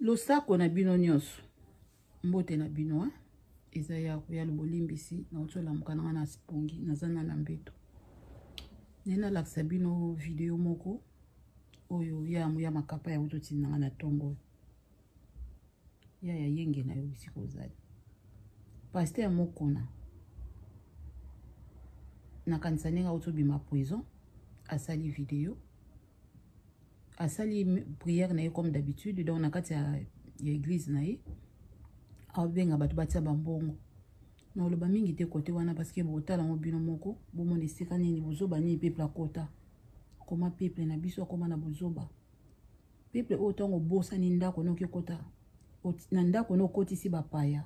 losako na bino nyonso mbote na bino hein? eza ya koyalo bolimbisi nauti olamuka na nga na sipongi naza na na mbeto nde nalakisa bino video moko oyo ya yango ya makapa ya ototinda nga na ntongo oyo ya ya yenge na yo bisika ozali paster ya mokona nakanisa ndenge auti obima poison asali video asali prière na ye comme d'habitude donc na kati ya, ya église na ye aobenga bato batia bambongo na oloba mingi te kote wana parce que botala yango bino moko bomona esika nini bozoba nini peuple akota koma peuple na biso akoma na bozoba peuple oyo ntango obosani ndako noki okota na ndako no okotisi bapaya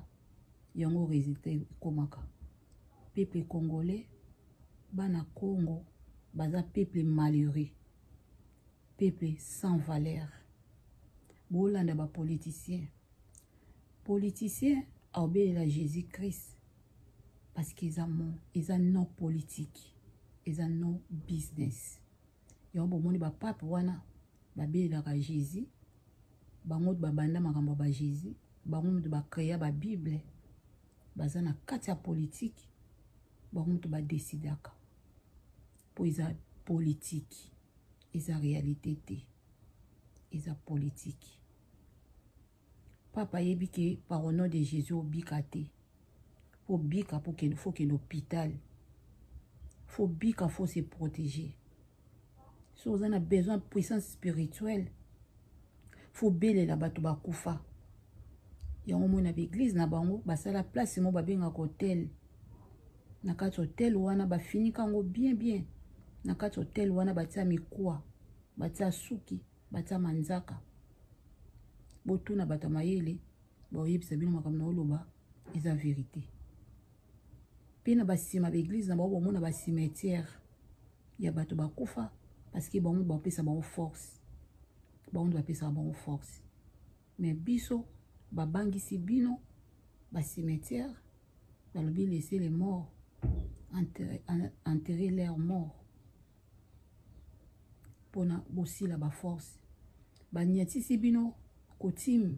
yango résultat ekomaka peuple congolais Bana Congo baza peuple malheureux, peuple sans valeur. Bolanda ba politiciens. Politicien aobelela Jesus Christ parce que eza mon eza non politique, eza non business. Yango bomoni ba pape wana babelelaka Jesus, bango babanda makambo ya ba Jesus, bango mutu ba créa ba Bible. baza na kati ya politiki bango moto badesidaka mpo eza politiki eza realite te eza politiki papa ayebi ke par au nom de jésus obika te mpo obika fo kende hôpital fo obika fo se protéger soki oza na besoin puissance spirituelle faut belela bato bakufa yango moi na baeglize na bango basala place mo babengaka hotel na kati hotel wana bafinika yango bien bien na kati hotel wana batia mikuwa batia suki batia manzaka botuna bato ya mayele baoyebisa bino makambo na oloba eza verite mpe na basima baeglize na bango bomona basimetiere ya bato bakufa parce que bango bapesa bango force bango nde bapesaka bango force mais biso babangisi bino bacimetière balobi laisser les morts enterrer leur mort mpona bosila baforce baniatisi bino kotime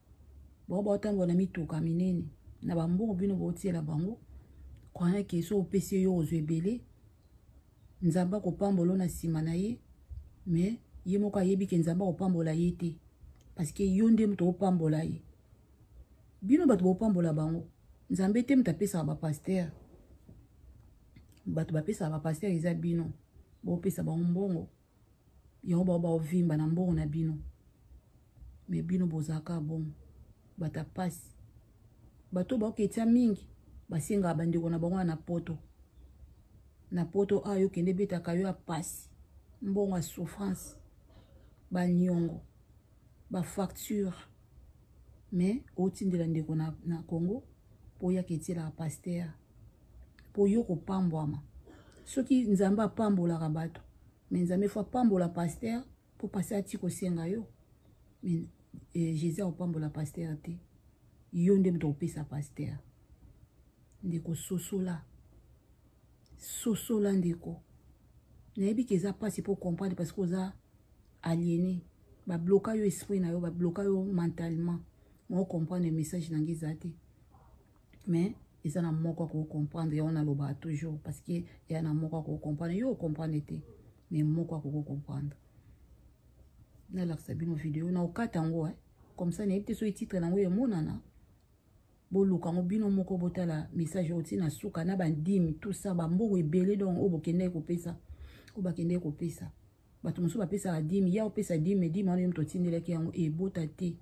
bango baotambola na mituka minene na bambongo bino botiela bango croyant ke so opesi ye yo ozwa ebele nzambe akopambolo na nsima na ye mais ye moko ayebi ke nzambe akopambola ye te parceke yo nde moto opambola ye bino bato bopambola bango nzambe te moto apesaka bapaster bato bapesaka bapaster eza bino bopesa bango mbongo yango bao baovimba na mbongo na bino me bino bozalaka bongo bata pasi bato baoketya mingi basengaka bandeko na bango na poto na poto ayo okende ebetaka yo ya pasi mbongo ya souffrance banyongo bafacture me otindela ndeko na, na congo mpo oyaka etyelaka pastere mpo yo kopambwama soki nzambe apambolaka bato me nzambe fo apambola paster mpo paster ati kosenga yo me eh, jésus akopambola paster te yo nde moto kopesa paster ndeko sosola sosola ndeko nayebi ke eza mpasi mpo comprendre parce que oza aliéné babloka yo esprit na yo babloka yo mentalement moko comprendre message na ngai eza te mais eza na moko ako comprendre yango nalobaka toujours parce que eya na moko ako comprendre yo ocomprendre te mais moko akoki comprendre nalakisa bino video na okata yango eh? comme ça nayebi te soki titre na yango emonana boluka yango bino moko botala message oyo ti na suka na bandimi tout ça bambongo ebele donc oyo bokendaki kopesa oyo bakendaki kopesa bato mosusu bapesaka dime ya opesa dime dime wana yo moto otindelaki yango ebota te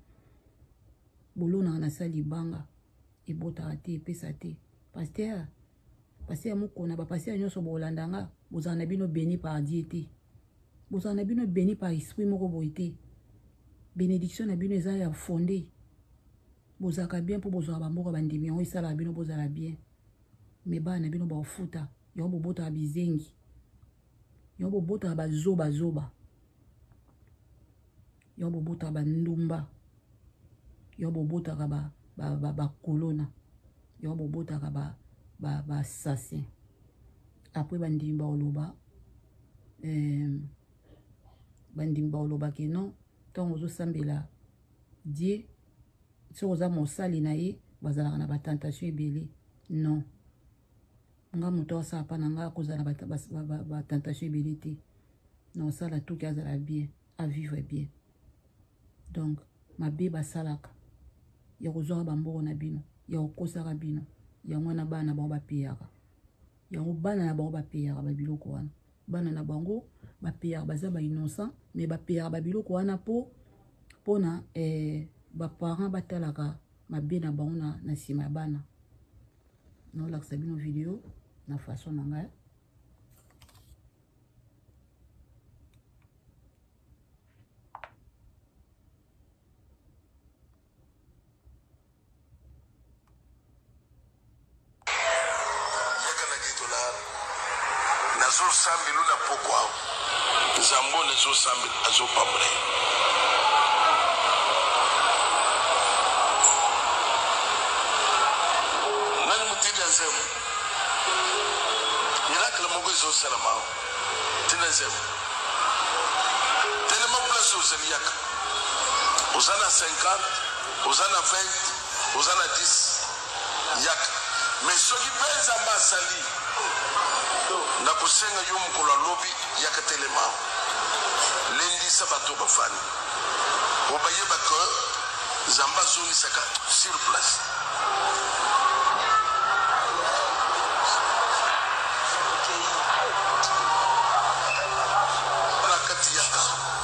bolonaka na sali libanga ebotaka te epesa te paster paster mokona bapaster nyonso bokolanda nga bozala na bino beni par die te bozala na bino beni par esprit moko boye te benediction na bino eza ya fonde bozalaka bien mpo bozwaka bamboka bandimi yango esalaka bino bozala bien me bana na bino baofuta yango bobotaka bizengi Yo bobota ba zoba zoba. Yo bobota ba ndumba. Yo bobota ka ba ba ba, ba kolona. Yo bobota ka ba ba ba assassin. Après ba ndimba oloba euh, ba ndimba oloba que non tant ozo sambela Dieu soki oza mosali na ye bazalaka na ba tentation ebele non nga moto asala pa na nga akozala batentation ebele te na osala tuki azala bien avivre bien donc mabe basalaka ya kozwaka bambongo na bino ya kokosaka bino yango wana bana na bango bapeyaka yango bana na bango bapeyaka babiloko wana bana na bango bapeyaka baza bainnocent mais bapeyaka babiloko wana mpo mpona eh, baparent batalaka mabe na bango na nsima ya bana naolakisa bino video na façon na ngai Nazo sambela yo na pokwa awa. Nzambe oyo nazo sambela azo pambola yo. Nani motindi ya nzembo? Miracle moko ezo salama awa. Tina nzembo. Telema place ozali yaka. Oza na 50, oza na 20, oza na 10. Yak. Mais soki pe Nzambe azali, nakosenga yo mokolo ya lobi, yaka telema, lendisa bato oyo bafandi, po bayeba que Nzambe azongisaka sur place.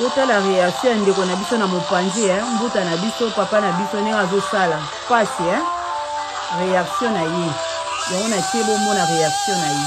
botala reaction ya ndeko na biso na mopanzi eh? mbuta na biso papa na biso ndenge azosala mpasi eh? reaction na ye yango natie bomona reaction na ye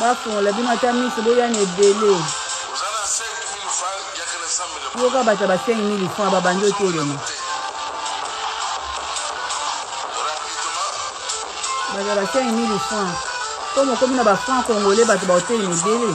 bafongola bino ata miso boya na ebele yoka bato ya ba 5 mili franc babandi otelema bato ya ba 5 mili franc to mokomi na bafranc congolais bato baotelema ebele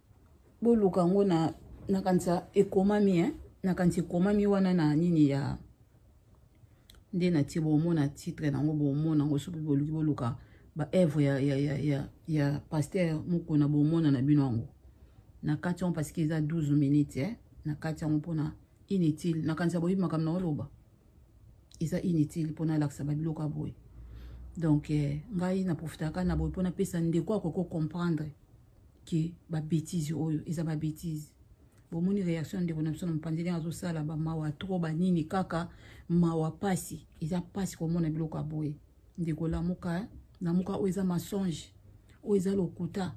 boluka yango na nakanisa ekomami hein? nakanisa ekomami wana na nini ya nde natie bomona titre nango bomona yango soki boluki boluka baevre ya, ya, ya, ya, ya paster mokona bomona na bino yango na kati yango parce que eza 12 minutes eh? na kati yango mpona inutile nakanisa boyebi makambo na oloba eza inutile mpona alakisa babiloko ya boye donc eh, ngai na profitaka na boye mpona pesa ndeko akoki kocomprendre ke ba bêtise oyo eza ba bêtise bomoni réaction ndeko na biso na mopanzi ndenge azosala bamawa trop banini kaka mawa pasi eza pasi komona biloko ya boye ndeko lamuka lamuka oyo eza mensonge oyo eza lokuta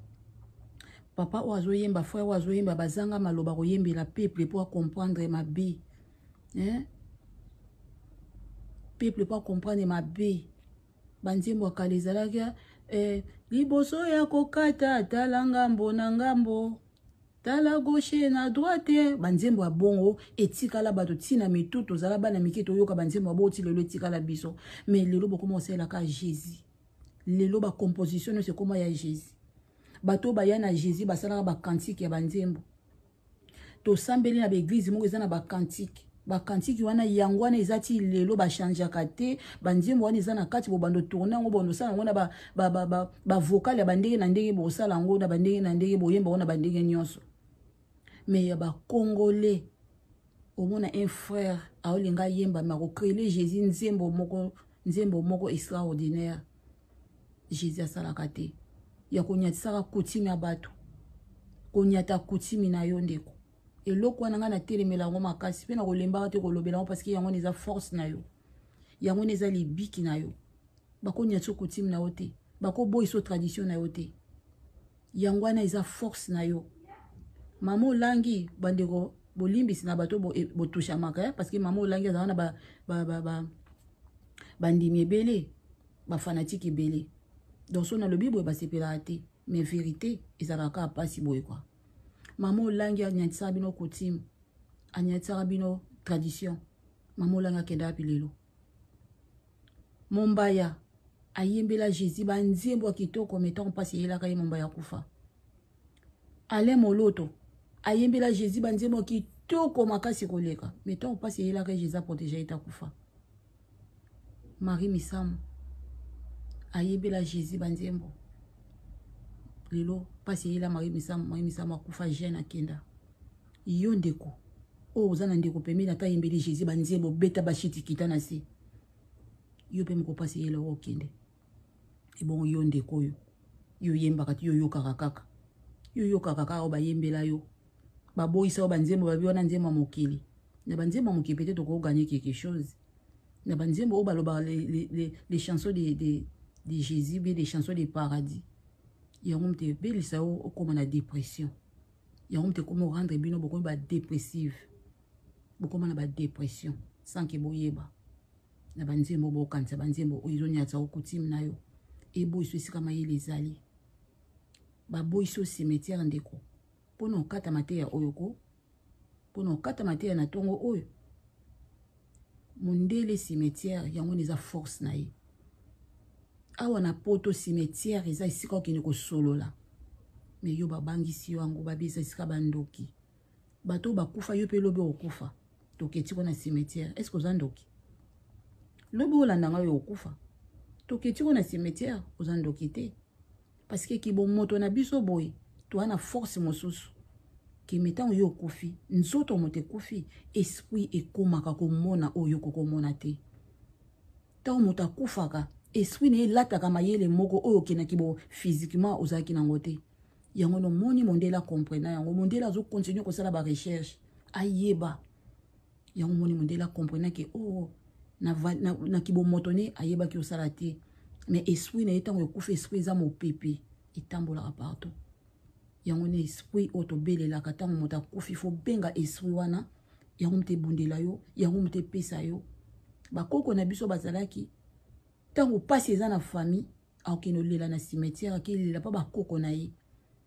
papa oyo azoyemba frère oyo azoyemba bazanga maloba koyembela peuple mpo acomprendre mabe hein? peuple mpo acomprendre mabe banzembo ya kala ezalaki eh, liboso ya kokata tala ngambo na ngambo tala gauche na droite banzembo ya bongo etikala bato ntina mitu tozala bana mike toyoka banzembo ya bongo ti lelo etikala biso mai lelo bokoma kosalelaka jésus lelo bacomposition nyonso ekoma ya jésus bato oyo baya na jésus basalaka bakantike ya banzembo tosambeli na baeglize moko eza na bacantike bacantike wana yango wana eza ti lelo bachangeaka te banzembo wana eza na kati bobando tourne yango bondosala yango na bavokale ya bandenge na ndenge bosala yango na bandenge na ndenge boyemba yango na bandenge nyonso me ya bacongolais omona un frère aolinga ayemba me akocrele jésus nzembo moko nzembo moko extraordinaire jésus asalaka te ya konyatisaka kutime ya bato konyata kutimi na yo ndeko eloko wana ngai natelemela yango makasi mpe nakolembaka te kolobela yango parceke yango wana eza force na yo yango wana eza libiki na yo bakonyatisa kutime na yo te bakoboyiso tradition na yo te yango wana eza force na yo mama olangi bandeko bolimbisi na bato eh, botushamaka bo eh, parce que mama olangi aza wana bandimi ba, ba, ba, ba ebele bafanatike ebele donc so nalobi boye basepelaka te mais vérité ezalaka kaka mpasi boye kua mama olangi anyatisaka bino coutume anyatisaka bino tradition mama olangi akenda wapi lelo mombaya ayembela jésus banzembo ya kitoko me ntango mpasi eyelaka ye mombaya akufa alain moloto ayembela jésus banzembo ya kitoko makasi koleka me ntango mpasi eyelaka ye jésus aprotege ye takufa marie misamu ayembela jésus banzembo lelo mpasi eyela marie misamu marie misamu akufa jeune akenda Yo ndeko, oh oza na ndeko pembeni ata yembeli Jésus ba nzebo beta ba shiti kita na se. Yo pe moko pasi yela okende. Ebongo yo ndeko oyo, yo yembaka ti yo yokaka kaka. Yo yokaka kaka oyo bayembela yo. Baboyisa yo ba nzembo babi wana nzembo ya mokili. Na ba nzembo ya mokili peut-être oko gagner quelque chose. Na ba nzembo oyo balobaka les, les, les, les chansons de, de, de Jésus, bien les chansons de paradis. Yango mte ebelisa yo okoma na dépression. yango moto ekomi orendre bino bokomi badepressive bokoma na badepression sans ke boyeba na banzembo bokanisa banzembo oyo ezonyatisa okutime na yo eboyiso esika mayele ezali baboyiso cimetière ndeko mpo na okata mateya oyo ko mpo na okata mateya na ntongo oyo mondele cimetière yango wana eza force na ye awa na poto cimetière eza esika okende kosolola me yo babangisi yo yango babi eza esika bandoki bato oyo bakufa yo mpe lobi okokufa toketi ko na cimetière est ce que oza ndoki lobi olanda ngai okokufa toketi ko na cimetière oza ndoki te parce que kibomoto na biso boye toa na force mosusu kime ntango yo okufi nzoto moto ekufi esprit ekomaka komona oyo kokomona te ntango moto akufaka esprit na ye elataka mayele moko oyo okendaki bo physiquement ozalaki nango te yango nomoni mondele acomprena yango mondele azokontinue kosala barecherche ayeba yango moni mondele acomprena ke o oh, na, na, na kibomoto ne ayebaki osala te mais esprit na ye ntango ekufa esprit eza mopepe etambolaka partout yango na esprit oyo tobelelaka ntango moto akufi fo benga esprit wana yango moto ebundela yo yango moto epesa yo bakoko na biso bazalaki ntango mpasi eza na famille akokende olela na cimetière akelela mpa bakoko na ye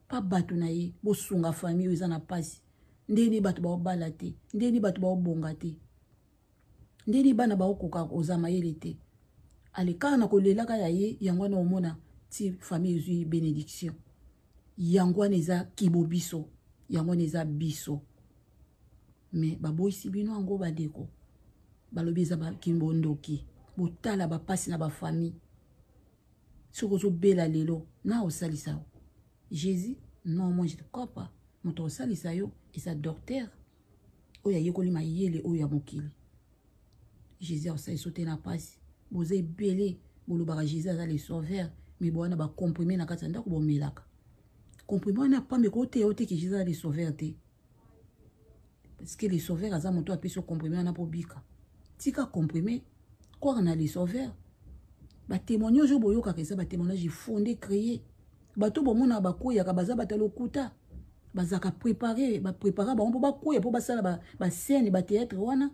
mpa bato na ye bosunga famille oyo eza na mpasi ndenge nini bato baobala te ndenge nini bato baobonga te ndenge nini bana baokoka oza mayele te alekaka na kolelaka ya ye yango wana omona ti famille ezwi benediction yango wana eza kibo biso yango wana eza biso me baboyisi bino yango bandeko balobi eza bakimbo ndoki botala bapasi na bafamille soki ozobela lelo na osalisa yo jésus non moi je ne crois pas moto akosalisa yo eza docteur oyo ayekoli mayele oyo ya mokili jésus akosalisa yo te na mpasi boza ebele bolobaka jésus aza le sauveur me bowana bacomprime na kati ya ndako bomelaka comprime wana ya pamba ekoteya yo te ke jésus aza le sauveur te parce que le sauveur aza moto apesi yo comprime wana mpo obika tika comprime croire na le sauveur batémoignage oyo boyokaka eza batémoignage fonde créé bato bomonaka bakweyaka baza bato ya lokuta bazalaka prépare baprépare bango mpo bakweya mpo basala bascène ba batéâtre wana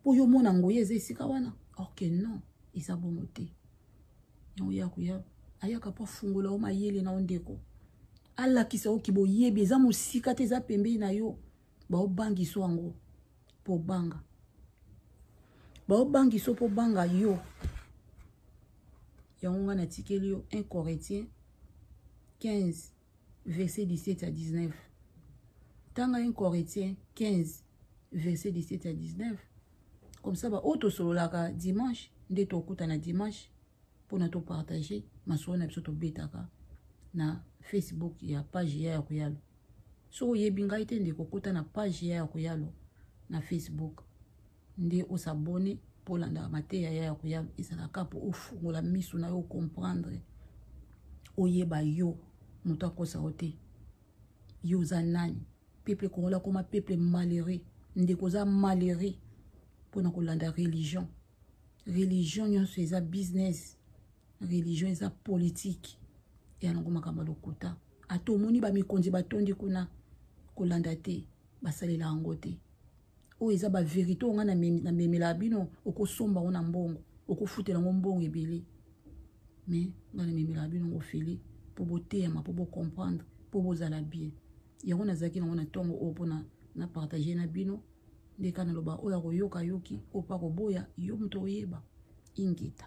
mpo yo mona ngoya eza esika wana orke non eza bongo te yango ye akoya ayaka mpo afungola yo mayele na yo ndeko alakisa yo kiboyebi eza mosika te eza pembei na yo baobangisa yango mpo obanga baobangisa mpo obanga yo yango ngai natikeli yo un coretien 15 verset 17 à 19 tanga 1 corinthiens 15 verset 17 à 19 comme ça baoyo tosololaka dimanche nde tokutana dimanche mpona topartage masolo na biso tobetaka na facebook ya page ya yakoyalo soki oyebi ngai te ndeko kota na page ya yakoyalo na facebook nde o s'abonne mpo olandaka mateya ya yakoya ezala kaka mpo ofungola miso na yo okomprendre oyeba yo moto akosa yo te yo oza nani peuple congolais akoma peuple malheureux ndeko oza malheureux mpo na kolanda religion religion nyonso eza business religion eza politique yango makambo ya lokuta ata omoni bamikonzi batondi kuna kolanda te basalela yango te oyo eza ba verite oyo ngai namemelaka bino okosomba yango na mbongo okofutela yango mbongo ebele me ngai namemelaka bino yango ofele mpo boteyama mpo bocomprendre mpo bozala bien yango nazalaki nango na ntongo oyo mpona na partage na bino nde kaka naloba oyo akoyoka yoki oyo mpo akoboya yo moto oyeba ingeta